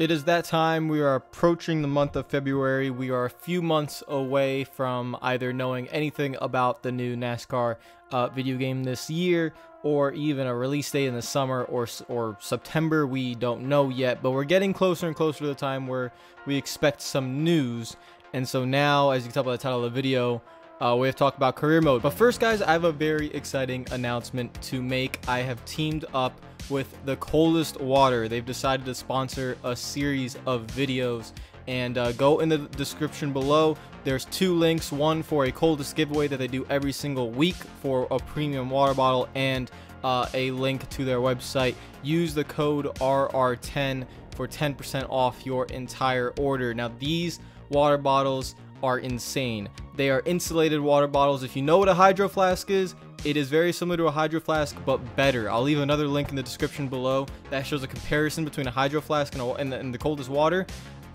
It is that time. We are approaching the month of February. We are a few months away from either knowing anything about the new NASCAR uh, video game this year or even a release date in the summer or, or September. We don't know yet, but we're getting closer and closer to the time where we expect some news. And so now, as you can tell by the title of the video, uh, we have talked about career mode. But first, guys, I have a very exciting announcement to make. I have teamed up with the coldest water. They've decided to sponsor a series of videos. And uh, go in the description below. There's two links one for a coldest giveaway that they do every single week for a premium water bottle and uh, a link to their website. Use the code rr10 for 10% off your entire order. Now these water bottles are insane they are insulated water bottles if you know what a hydro flask is it is very similar to a Hydro Flask, but better. I'll leave another link in the description below that shows a comparison between a Hydro Flask and, a, and, the, and the coldest water.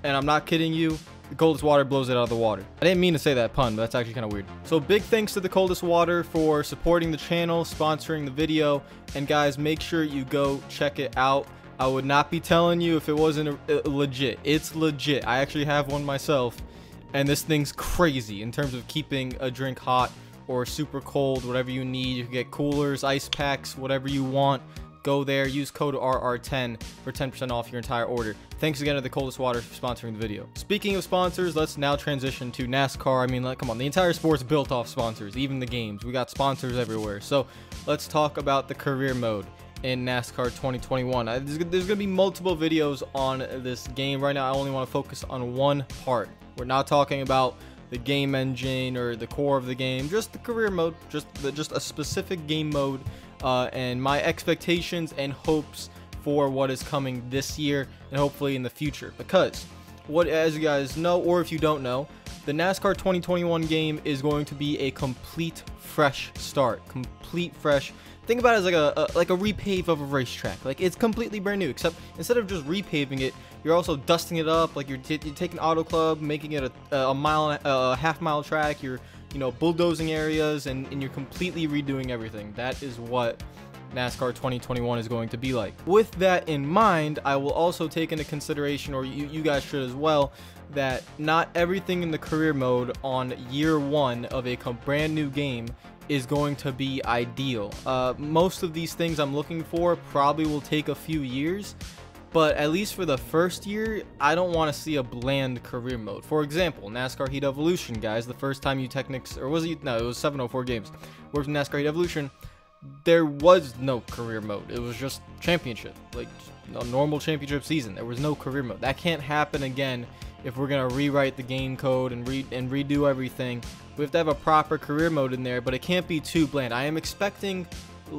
And I'm not kidding you, the coldest water blows it out of the water. I didn't mean to say that pun, but that's actually kind of weird. So big thanks to the coldest water for supporting the channel, sponsoring the video, and guys, make sure you go check it out. I would not be telling you if it wasn't a, a legit. It's legit. I actually have one myself, and this thing's crazy in terms of keeping a drink hot or super cold, whatever you need. You can get coolers, ice packs, whatever you want. Go there, use code RR10 for 10% off your entire order. Thanks again to the Coldest Water for sponsoring the video. Speaking of sponsors, let's now transition to NASCAR. I mean, like, come on, the entire sport's built off sponsors, even the games. We got sponsors everywhere. So let's talk about the career mode in NASCAR 2021. There's, there's going to be multiple videos on this game. Right now, I only want to focus on one part. We're not talking about the game engine or the core of the game, just the career mode, just the, just a specific game mode, uh, and my expectations and hopes for what is coming this year and hopefully in the future. Because what, as you guys know, or if you don't know, the NASCAR 2021 game is going to be a complete fresh start, complete fresh think about it as like a, a, like a repave of a racetrack. Like it's completely brand new, except instead of just repaving it, you're also dusting it up. Like you're, you're taking Auto Club, making it a, a mile, a half mile track. You're you know bulldozing areas, and, and you're completely redoing everything. That is what NASCAR 2021 is going to be like. With that in mind, I will also take into consideration, or you, you guys should as well, that not everything in the career mode on year one of a brand new game is going to be ideal. Uh, most of these things I'm looking for probably will take a few years, but at least for the first year, I don't want to see a bland career mode. For example, NASCAR Heat Evolution, guys, the first time you Technics, or was it, no, it was 704 games, worked NASCAR Heat Evolution, there was no career mode. It was just championship, like a normal championship season. There was no career mode. That can't happen again if we're gonna rewrite the game code and re and redo everything. We have to have a proper career mode in there, but it can't be too bland. I am expecting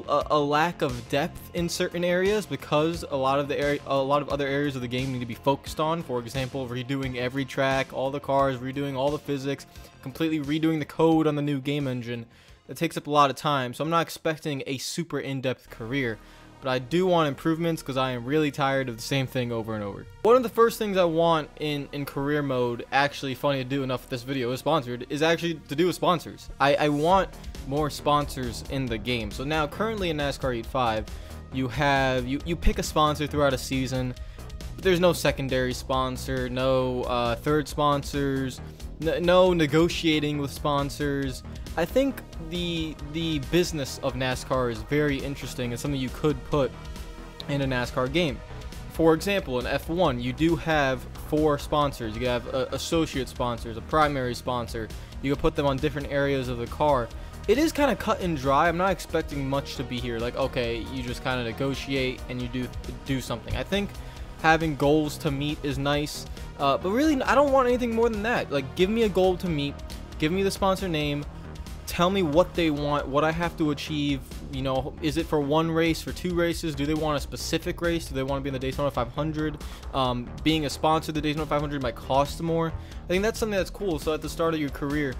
a, a, lack of depth in certain areas because a lot of the area, a lot of other areas of the game need to be focused on. For example, redoing every track, all the cars, redoing all the physics, completely redoing the code on the new game engine. That takes up a lot of time, so I'm not expecting a super in-depth career but I do want improvements because I am really tired of the same thing over and over. One of the first things I want in, in career mode, actually funny to do enough this video is sponsored, is actually to do with sponsors. I, I want more sponsors in the game. So now currently in NASCAR Heat 5, you have, you, you pick a sponsor throughout a season, there's no secondary sponsor, no uh, third sponsors, no negotiating with sponsors. I think the the business of NASCAR is very interesting and something you could put in a NASCAR game. For example, in F1, you do have four sponsors. You have uh, associate sponsors, a primary sponsor. You can put them on different areas of the car. It is kind of cut and dry. I'm not expecting much to be here. Like, okay, you just kind of negotiate and you do do something. I think having goals to meet is nice. Uh, but really, I don't want anything more than that. Like, give me a goal to meet. Give me the sponsor name tell me what they want, what I have to achieve. You know, is it for one race, for two races? Do they want a specific race? Do they want to be in the Daytona 500? Um, being a sponsor of the Daytona 500 might cost more. I think that's something that's cool. So at the start of your career,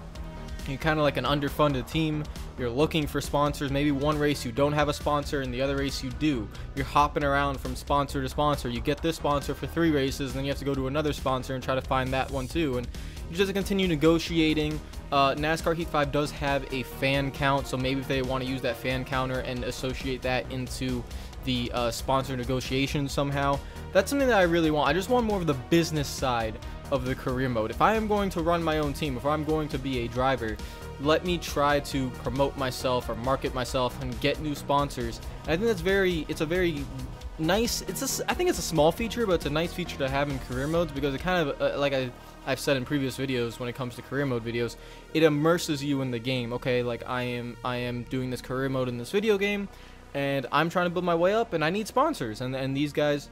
you're kind of like an underfunded team. You're looking for sponsors. Maybe one race you don't have a sponsor, and the other race you do. You're hopping around from sponsor to sponsor. You get this sponsor for three races, and then you have to go to another sponsor and try to find that one too. And you just continue negotiating. Uh, NASCAR Heat 5 does have a fan count, so maybe if they want to use that fan counter and associate that into the uh, sponsor negotiations somehow. That's something that I really want. I just want more of the business side of the career mode. If I am going to run my own team, if I'm going to be a driver, let me try to promote myself or market myself and get new sponsors. And I think that's very, it's a very nice, it's a, I think it's a small feature, but it's a nice feature to have in career modes because it kind of, uh, like I, I've said in previous videos when it comes to career mode videos, it immerses you in the game. Okay, like I am, I am doing this career mode in this video game, and I'm trying to build my way up, and I need sponsors, and and these guys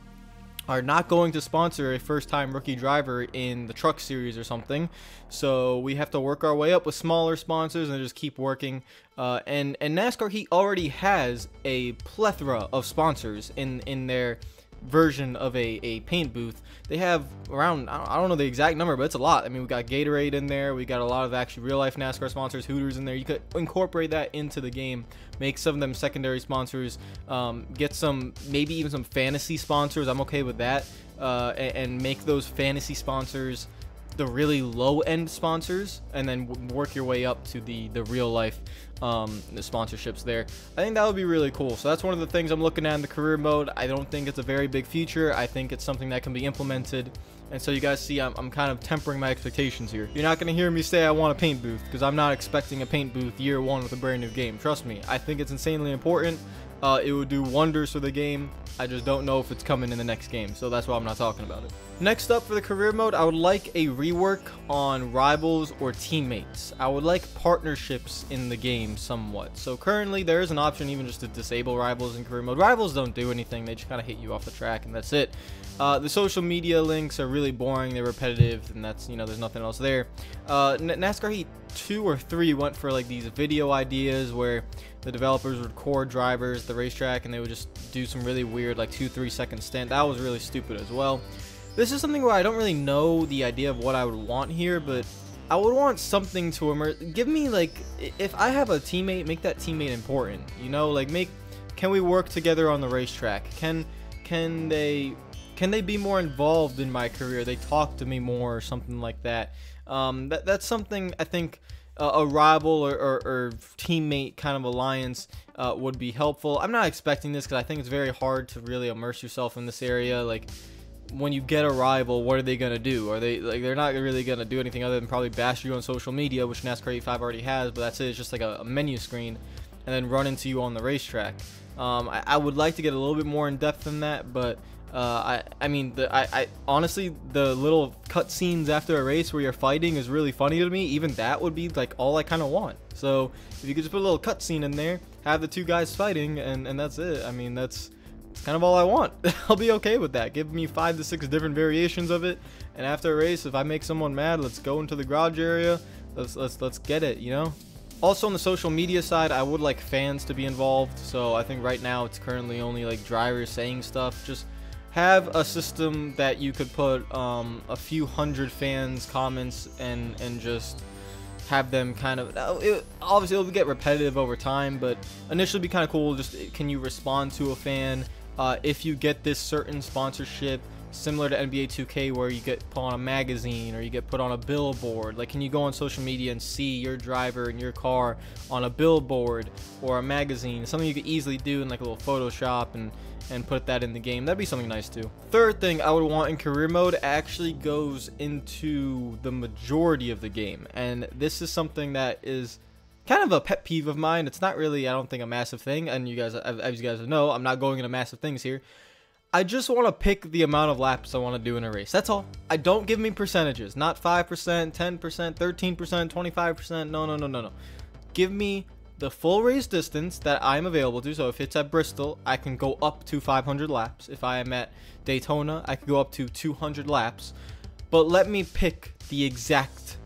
are not going to sponsor a first-time rookie driver in the truck series or something. So we have to work our way up with smaller sponsors and just keep working. Uh, and and NASCAR Heat already has a plethora of sponsors in in their version of a, a paint booth. They have around, I don't know the exact number, but it's a lot. I mean, we got Gatorade in there. We got a lot of actually real life NASCAR sponsors, Hooters in there. You could incorporate that into the game, make some of them secondary sponsors, um, get some, maybe even some fantasy sponsors. I'm okay with that. Uh, and, and make those fantasy sponsors the really low end sponsors and then work your way up to the the real life um, the sponsorships there. I think that would be really cool. So that's one of the things i'm looking at in the career mode. I don't think it's a very big feature i think it's something that can be implemented. And so you guys see I'm, I'm kind of tempering my expectations here. You're not going to hear me say i want a paint booth because i'm not expecting a paint booth year one with a brand new game. Trust me i think it's insanely important uh, it would do wonders for the game. I just don't know if it's coming in the next game, so that's why I'm not talking about it. Next up for the career mode, I would like a rework on rivals or teammates. I would like partnerships in the game somewhat. So currently there is an option even just to disable rivals in career mode. Rivals don't do anything, they just kind of hit you off the track and that's it. Uh, the social media links are really boring, they're repetitive, and that's, you know, there's nothing else there. Uh, NASCAR Heat 2 or 3 went for like these video ideas where the developers would record drivers, the racetrack, and they would just do some really weird like 2-3 second stint. That was really stupid as well. This is something where I don't really know the idea of what I would want here, but I would want something to immerse. Give me like, if I have a teammate, make that teammate important. You know, like make, can we work together on the racetrack? Can, can they can they be more involved in my career? They talk to me more or something like that. Um, that that's something I think uh, a rival or, or, or, teammate kind of alliance uh, would be helpful. I'm not expecting this because I think it's very hard to really immerse yourself in this area. Like when you get a rival, what are they gonna do? Are they like they're not really gonna do anything other than probably bash you on social media, which NASCAR Heat 5 already has, but that's it. It's just like a, a menu screen, and then run into you on the racetrack. Um, I, I would like to get a little bit more in depth than that, but uh, I I mean the I, I honestly the little cutscenes after a race where you're fighting is really funny to me. Even that would be like all I kind of want. So if you could just put a little cutscene in there, have the two guys fighting, and and that's it. I mean that's kind of all I want. I'll be okay with that. Give me five to six different variations of it, and after a race, if I make someone mad, let's go into the garage area. Let's let's let's get it. You know. Also on the social media side, I would like fans to be involved. So I think right now it's currently only like drivers saying stuff. Just have a system that you could put um, a few hundred fans comments and and just have them kind of it, obviously it'll get repetitive over time but initially be kind of cool just can you respond to a fan? Uh, if you get this certain sponsorship similar to NBA 2K where you get put on a magazine or you get put on a billboard like can you go on social media and see your driver and your car on a billboard or a magazine something you could easily do in like a little Photoshop and and put that in the game. That'd be something nice too. Third thing I would want in career mode actually goes into the majority of the game. And this is something that is kind of a pet peeve of mine. It's not really, I don't think, a massive thing. And you guys, as you guys know, I'm not going into massive things here. I just want to pick the amount of laps I want to do in a race. That's all. I don't give me percentages. Not 5%, 10%, 13%, 25%. No, no, no, no, no. Give me the full race distance that I'm available to. So if it's at Bristol, I can go up to 500 laps. If I am at Daytona, I can go up to 200 laps. But let me pick the exact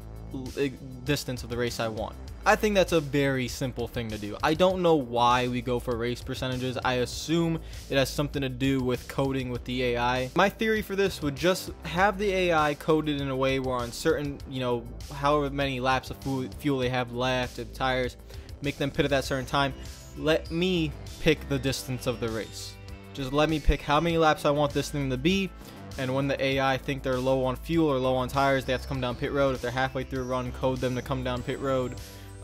eh, distance of the race I want. I think that's a very simple thing to do. I don't know why we go for race percentages. I assume it has something to do with coding with the AI. My theory for this would just have the AI coded in a way where on certain, you know, however many laps of fuel they have left, and tires, make them pit at that certain time. Let me pick the distance of the race. Just let me pick how many laps I want this thing to be. And when the AI think they're low on fuel or low on tires, they have to come down pit road. If they're halfway through a run, code them to come down pit road.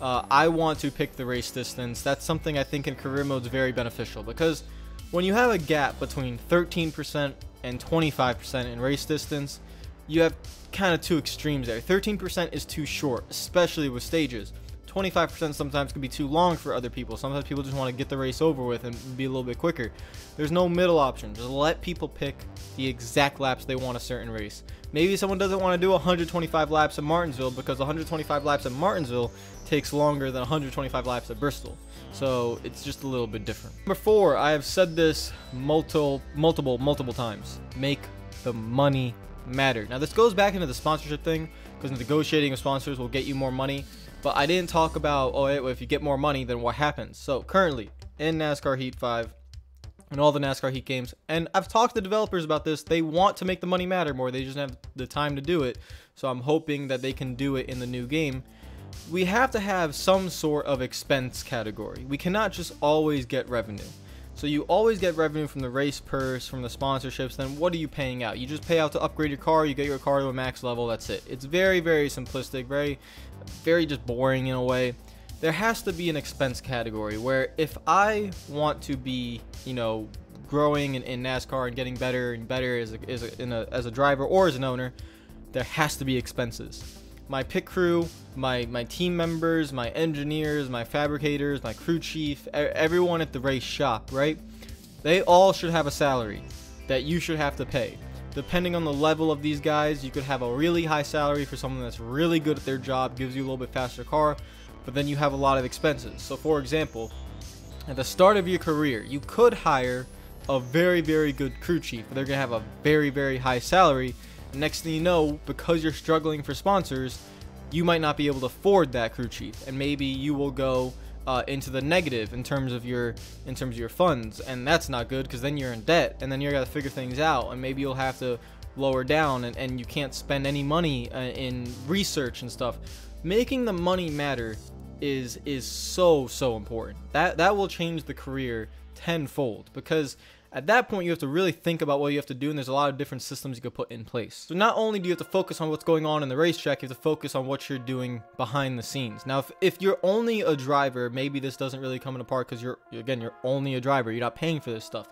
Uh, I want to pick the race distance. That's something I think in career mode is very beneficial because when you have a gap between 13% and 25% in race distance, you have kind of two extremes there. 13% is too short, especially with stages. 25% sometimes can be too long for other people. Sometimes people just want to get the race over with and be a little bit quicker. There's no middle option. Just let people pick the exact laps they want a certain race. Maybe someone doesn't want to do 125 laps at Martinsville because 125 laps at Martinsville takes longer than 125 laps at Bristol. So it's just a little bit different. Number four, I have said this multiple, multiple, multiple times. Make the money matter. Now this goes back into the sponsorship thing because negotiating with sponsors will get you more money. But I didn't talk about, oh, if you get more money, then what happens? So currently in NASCAR Heat 5 and all the NASCAR Heat games, and I've talked to the developers about this, they want to make the money matter more. They just have the time to do it. So I'm hoping that they can do it in the new game. We have to have some sort of expense category. We cannot just always get revenue. So you always get revenue from the race purse, from the sponsorships, then what are you paying out? You just pay out to upgrade your car, you get your car to a max level, that's it. It's very, very simplistic, very, very just boring in a way. There has to be an expense category where if I want to be, you know, growing in, in NASCAR and getting better and better as a, as a, a, as a driver or as an owner, there has to be expenses my pit crew, my my team members, my engineers, my fabricators, my crew chief, everyone at the race shop, right? They all should have a salary that you should have to pay. Depending on the level of these guys, you could have a really high salary for someone that's really good at their job, gives you a little bit faster car, but then you have a lot of expenses. So for example, at the start of your career, you could hire a very very good crew chief. They're going to have a very very high salary Next thing you know, because you're struggling for sponsors, you might not be able to afford that crew chief, and maybe you will go uh, into the negative in terms of your in terms of your funds, and that's not good because then you're in debt, and then you got to figure things out, and maybe you'll have to lower down, and, and you can't spend any money uh, in research and stuff. Making the money matter is is so so important. That that will change the career tenfold because at that point, you have to really think about what you have to do, and there's a lot of different systems you could put in place. So not only do you have to focus on what's going on in the racetrack, you have to focus on what you're doing behind the scenes. Now, if, if you're only a driver, maybe this doesn't really come into part because you're, again, you're only a driver. You're not paying for this stuff.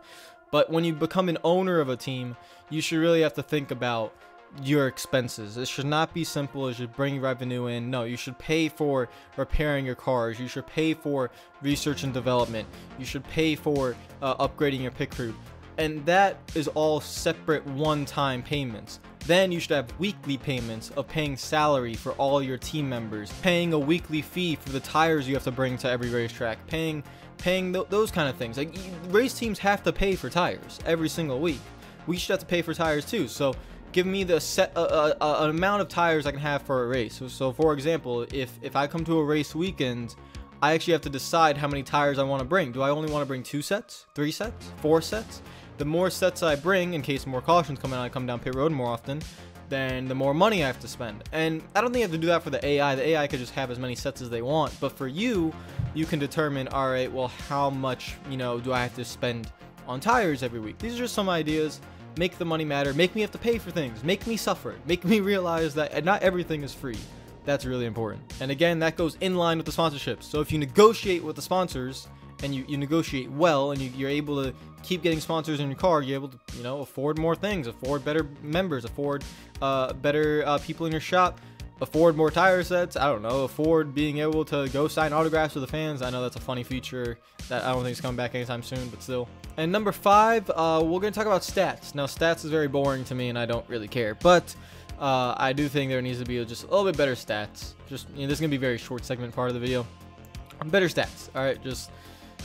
But when you become an owner of a team, you should really have to think about your expenses. It should not be simple as just bring revenue in. No, you should pay for repairing your cars. You should pay for research and development. You should pay for uh, upgrading your pit crew. And that is all separate one-time payments. Then you should have weekly payments of paying salary for all your team members, paying a weekly fee for the tires you have to bring to every racetrack, paying paying th those kind of things. Like race teams have to pay for tires every single week. We should have to pay for tires too. So give me the set uh, uh, uh, amount of tires I can have for a race. So, so, for example, if if I come to a race weekend, I actually have to decide how many tires I want to bring. Do I only want to bring two sets, three sets, four sets? The more sets I bring, in case more cautions come in, I come down pit road more often. Then the more money I have to spend. And I don't think I have to do that for the AI. The AI could just have as many sets as they want. But for you, you can determine, all right, well, how much, you know, do I have to spend on tires every week? These are just some ideas make the money matter, make me have to pay for things, make me suffer, make me realize that not everything is free. That's really important. And again, that goes in line with the sponsorships. So if you negotiate with the sponsors and you, you negotiate well and you, are able to keep getting sponsors in your car, you're able to, you know, afford more things, afford better members, afford uh, better uh, people in your shop, afford more tire sets. I don't know, afford being able to go sign autographs with the fans. I know that's a funny feature that I don't think is coming back anytime soon, but still. And number five, uh, we're going to talk about stats. Now, stats is very boring to me, and I don't really care. But uh, I do think there needs to be just a little bit better stats. Just, you know, this is going to be a very short segment part of the video. Better stats, all right? Just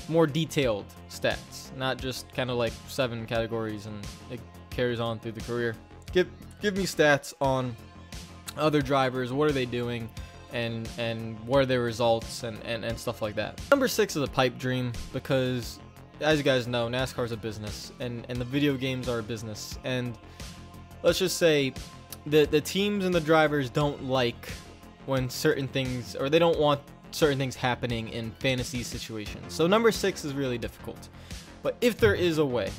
more detailed stats, not just kind of like seven categories and it carries on through the career. Give, give me stats on other drivers, what are they doing, and and what are their results and, and, and stuff like that. Number six is a pipe dream because as you guys know, NASCAR is a business, and and the video games are a business. And let's just say the the teams and the drivers don't like when certain things, or they don't want certain things happening in fantasy situations. So number six is really difficult. But if there is a way,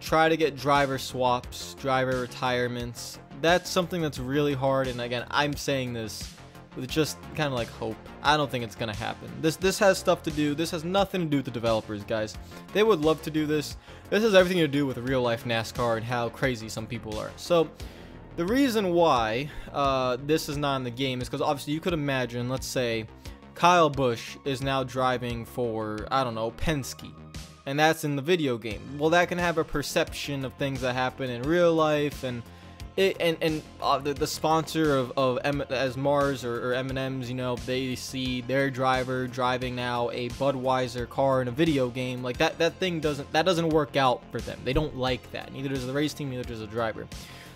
try to get driver swaps, driver retirements. That's something that's really hard. And again, I'm saying this with just kind of like hope. I don't think it's gonna happen. This this has stuff to do. This has nothing to do with the developers, guys. They would love to do this. This has everything to do with real life NASCAR and how crazy some people are. So the reason why uh, this is not in the game is because obviously you could imagine, let's say, Kyle Busch is now driving for I don't know Penske, and that's in the video game. Well, that can have a perception of things that happen in real life and it, and and uh, the, the sponsor of, of M- as Mars or, or M&M's, you know, they see their driver driving now a Budweiser car in a video game. Like that, that thing doesn't that doesn't work out for them. They don't like that. Neither does the race team. Neither does the driver.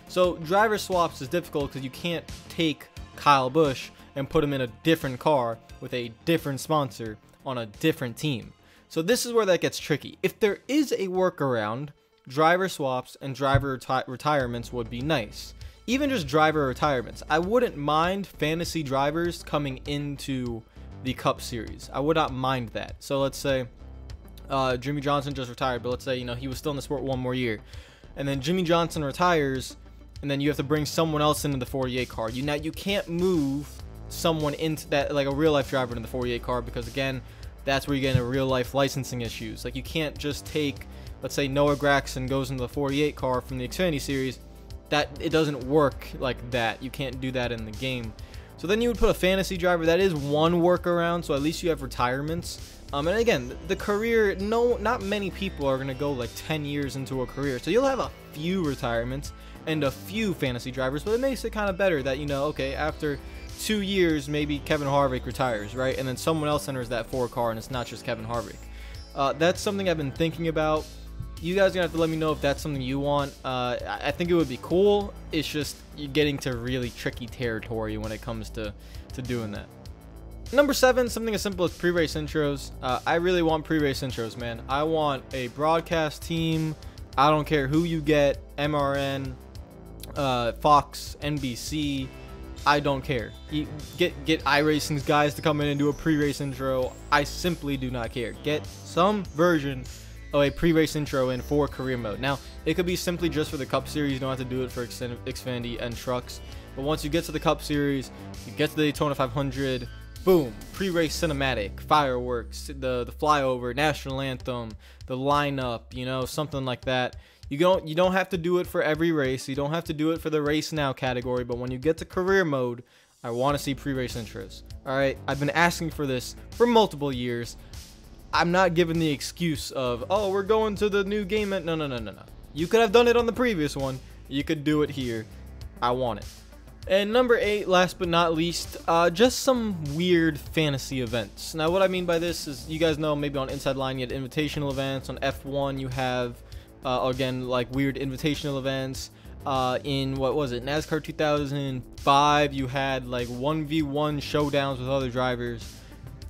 So driver swaps is difficult because you can't take Kyle Busch and put him in a different car with a different sponsor on a different team. So this is where that gets tricky. If there is a workaround driver swaps and driver reti- retirements would be nice. Even just driver retirements. I wouldn't mind fantasy drivers coming into the Cup Series. I would not mind that. So let's say uh, Jimmie Johnson just retired, but let's say you know he was still in the sport one more year, and then Jimmie Johnson retires, and then you have to bring someone else into the 48 car. You now you can't move someone into that like a real life driver into the 48 car because again, that's where you get into real life licensing issues. Like you can't just take let's say Noah Gragson goes into the 48 car from the Xfinity series, that it doesn't work like that. You can't do that in the game. So then you would put a fantasy driver. That is one workaround. So at least you have retirements. Um, and again, the career, no, not many people are gonna go like 10 years into a career. So you'll have a few retirements and a few fantasy drivers, but it makes it kind of better that you know, okay, after two years, maybe Kevin Harvick retires, right? And then someone else enters that four car, and it's not just Kevin Harvick. Uh, that's something I've been thinking about you guys are gonna have to let me know if that's something you want. Uh, I think it would be cool. It's just you're getting to really tricky territory when it comes to to doing that. Number seven, something as simple as pre-race intros. Uh, I really want pre-race intros, man. I want a broadcast team. I don't care who you get, MRN, uh, Fox, NBC. I don't care. Get get iRacing's guys to come in and do a pre-race intro. I simply do not care. Get some version Oh, a pre-race intro in for career mode. Now, it could be simply just for the Cup Series. You don't have to do it for Xfinity and trucks. But once you get to the Cup Series, you get to the Daytona 500, boom, pre-race cinematic, fireworks, the the flyover, national anthem, the lineup, you know, something like that. You don't you don't have to do it for every race. You don't have to do it for the race now category. But when you get to career mode, I want to see pre-race intros. All right, I've been asking for this for multiple years. I'm not giving the excuse of, oh, we're going to the new game. No, no, no, no, no. You could have done it on the previous one. You could do it here. I want it. And number eight, last but not least, uh, just some weird fantasy events. Now, what I mean by this is, you guys know, maybe on Inside Line you had invitational events. On F1 you have, uh, again, like weird invitational events. Uh, in what was it, NASCAR 2005, you had like 1v1 showdowns with other drivers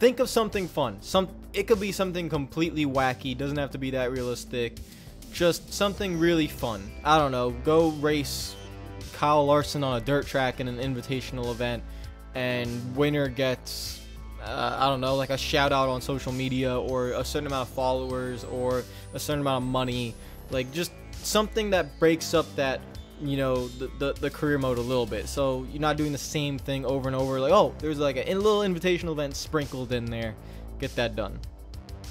think of something fun. Some it could be something completely wacky. Doesn't have to be that realistic. Just something really fun. I don't know. Go race Kyle Larson on a dirt track in an invitational event, and winner gets uh, I don't know, like a shout out on social media or a certain amount of followers or a certain amount of money. Like just something that breaks up that you know the, the, the career mode a little bit so you're not doing the same thing over and over like oh there's like a, a little invitational event sprinkled in there get that done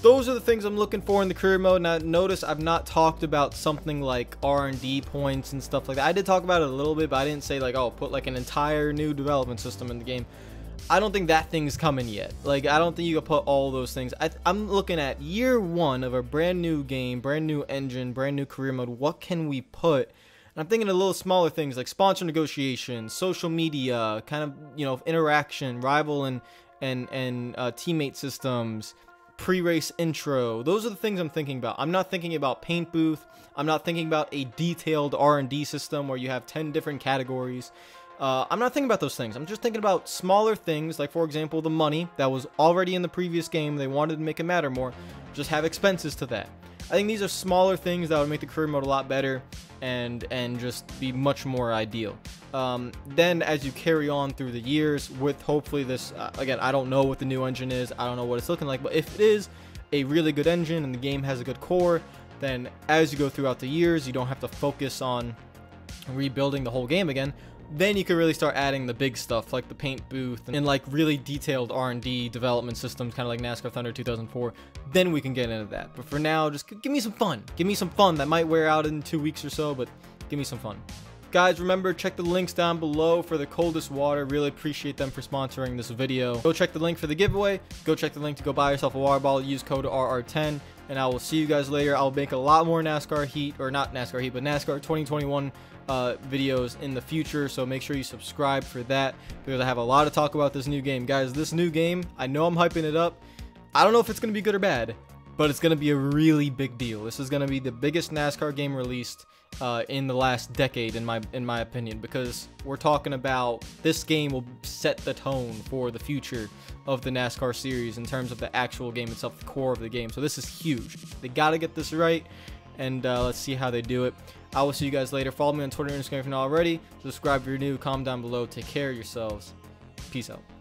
those are the things I'm looking for in the career mode. Now, notice I've not talked about something like R&D points and stuff like that. I did talk about it a little bit, but I didn't say like, oh, put like an entire new development system in the game. I don't think that thing's coming yet. Like, I don't think you can put all those things. I, am looking at year one of a brand new game, brand new engine, brand new career mode. What can we put And I'm thinking of little smaller things like sponsor negotiations, social media, kind of you know interaction, rival and and and uh, teammate systems, pre-race intro. Those are the things I'm thinking about. I'm not thinking about paint booth. I'm not thinking about a detailed R&D system where you have 10 different categories. Uh, I'm not thinking about those things. I'm just thinking about smaller things, like for example, the money that was already in the previous game. They wanted to make it matter more. Just have expenses to that. I think these are smaller things that would make the career mode a lot better and and just be much more ideal. Um, then as you carry on through the years with hopefully this uh, again I don't know what the new engine is I don't know what it's looking like but if it is a really good engine and the game has a good core then as you go throughout the years you don't have to focus on rebuilding the whole game again, then you can really start adding the big stuff like the paint booth and like really detailed R&D development systems kind of like NASCAR Thunder 2004 then we can get into that but for now just give me some fun give me some fun that might wear out in two weeks or so but give me some fun Guys, remember, check the links down below for the coldest water. Really appreciate them for sponsoring this video. Go check the link for the giveaway. Go check the link to go buy yourself a water bottle. Use code RR10. And I will see you guys later. I'll make a lot more NASCAR Heat, or not NASCAR Heat, but NASCAR 2021 uh, videos in the future. So make sure you subscribe for that because I have a lot to talk about this new game. Guys, this new game, I know I'm hyping it up. I don't know if it's going to be good or bad, but it's going to be a really big deal. This is going to be the biggest NASCAR game released uh, in the last decade, in my in my opinion, because we're talking about this game will set the tone for the future of the NASCAR series in terms of the actual game itself, the core of the game. So this is huge. They got to get this right, and uh, let's see how they do it. I will see you guys later. Follow me on Twitter and Instagram if you're not already. Subscribe if you're new. Comment down below. Take care of yourselves. Peace out.